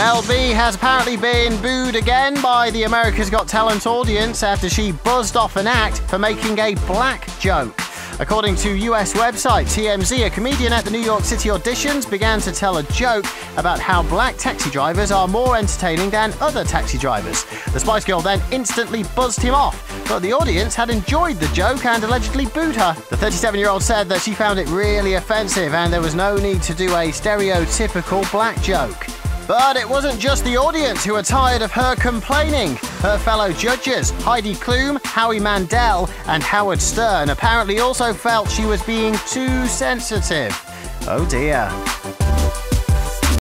Mel B has apparently been booed again by the America's Got Talent audience after she buzzed off an act for making a black joke. According to US website TMZ, a comedian at the New York City auditions began to tell a joke about how black taxi drivers are more entertaining than other taxi drivers. The Spice Girl then instantly buzzed him off, but the audience had enjoyed the joke and allegedly booed her. The 37 year old said that she found it really offensive and there was no need to do a stereotypical black joke. But it wasn't just the audience who were tired of her complaining. Her fellow judges, Heidi Klum, Howie Mandel, and Howard Stern, apparently also felt she was being too sensitive. Oh dear.